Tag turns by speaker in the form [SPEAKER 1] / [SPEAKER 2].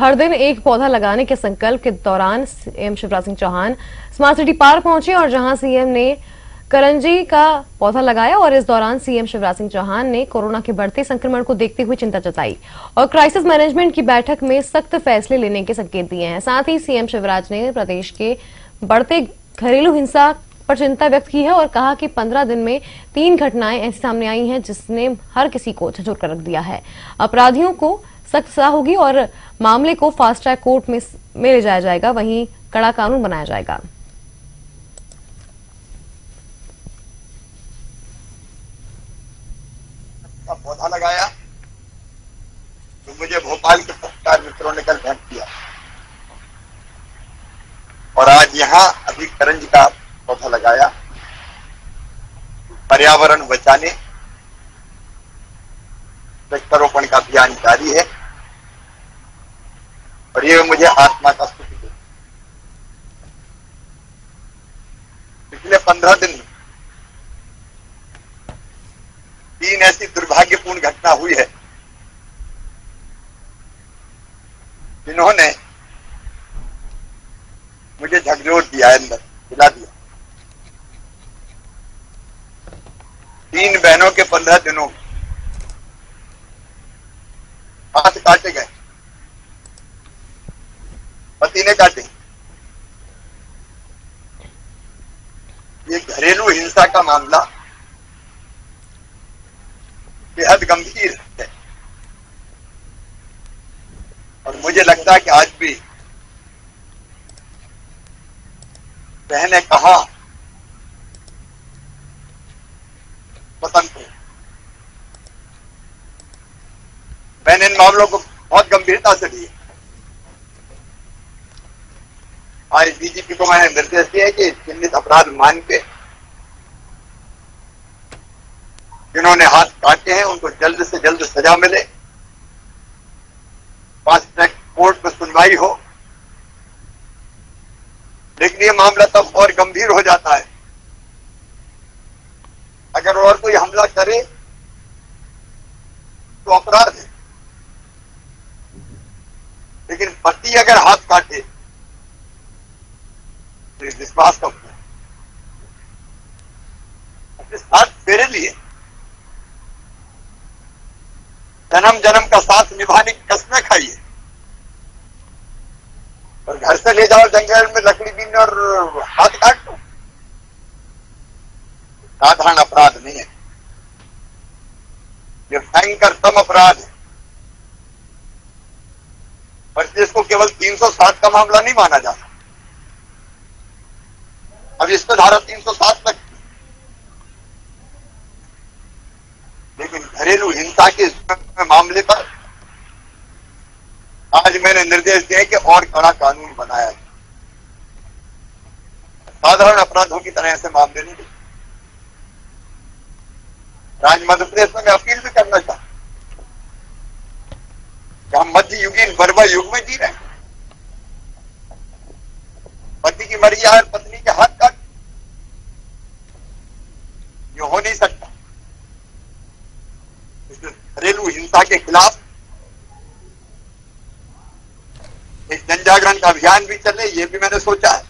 [SPEAKER 1] हर दिन एक पौधा लगाने के संकल्प के दौरान CM Shivraj Singh Chouhan smart city park पहुँचे और जहाँ सीएम ने करंजी का पौधा लगाया और इस दौरान सीएम शिवराज सिंह चौहान ने कोरोना के बढ़ते संक्रमण को देखते हुए चिंता जताई और क्राइसिस मैनेजमेंट की बैठक में सख्त फैसले लेने के संकेत दिए हैं। साथ ही सीएम शिवराज ने प्रदेश के बढ़ते घरेलू हिंसा पर चिंता व्यक्त की है और कहा कि 15 दिन में तीन घटनाएँ ऐसी सामने आई हैं जिसने हर किसी को झंझोर कर रख दिया है। अपराधियों को सख्त सजा होगी और मामले को फास्ट ट्रैक कोर्ट में में ले जाया जाएगा। वहीं कड़ा कानून बनाया जाएगा।
[SPEAKER 2] पौधा लगाया। तो मुझे भोपाल के पत्रकार मित्रों ने कल भेंट किया। और आज यहाँ अभी करंज का पौधा लगाया। पर्यावरण बचाने, वृक्षारोपण का अभियान जारी है। ये मुझे आत्मा का सुख दे पिछले पंद्रह दिन में तीन ऐसी दुर्भाग्यपूर्ण घटना हुई है, जिन्होंने मुझे झकझोर दिया है अंदर हिला दिया। तीन बहनों के पंद्रह दिनों हाथ काटे गए। पति ने काटे ये घरेलू हिंसा का मामला बेहद गंभीर है। और मुझे लगता है कि आज भी बहने कहा स्वतंत्र मैंने इन मामलों को बहुत गंभीरता से लिए आज डीजीपी को मैंने निर्देश दिया कि चिन्हित अपराध मान के जिन्होंने हाथ काटे हैं, उनको जल्द से जल्द सजा मिले। फास्ट ट्रैक कोर्ट में सुनवाई हो। लेकिन ये मामला तब और गंभीर हो जाता है। अगर और कोई हमला करे तो अपराध है। लेकिन पति अगर हाथ काटे ये विश्वास का अपने साथ मेरे लिए। जन्म जन्म का साथ निभाने की कसमें खाइए। और घर से ले जाओ, जंगल में लकड़ी बीन और हाथ काट दो। साधारण अपराध नहीं है। ये भयंकर भयंकरतम अपराध है। और जिसको केवल 307 का मामला नहीं माना जाता। अब इस पर धारा 307 तक। लेकिन घरेलू हिंसा के मामले पर आज मैंने निर्देश दिए कि और कड़ा कानून बनाया साधारण अपराधों की तरह ऐसे मामले नहीं। राज्य मध्य प्रदेश में मैं अपील भी करना चाहता हम मध्य युगीन बर्बर युग में जी रहे हैं। पति की मर गया है पत्नी के हाथ काट ये हो नहीं सकता हिंसा के खिलाफ एक जनजागरण का अभियान भी चले ये भी मैंने सोचा है।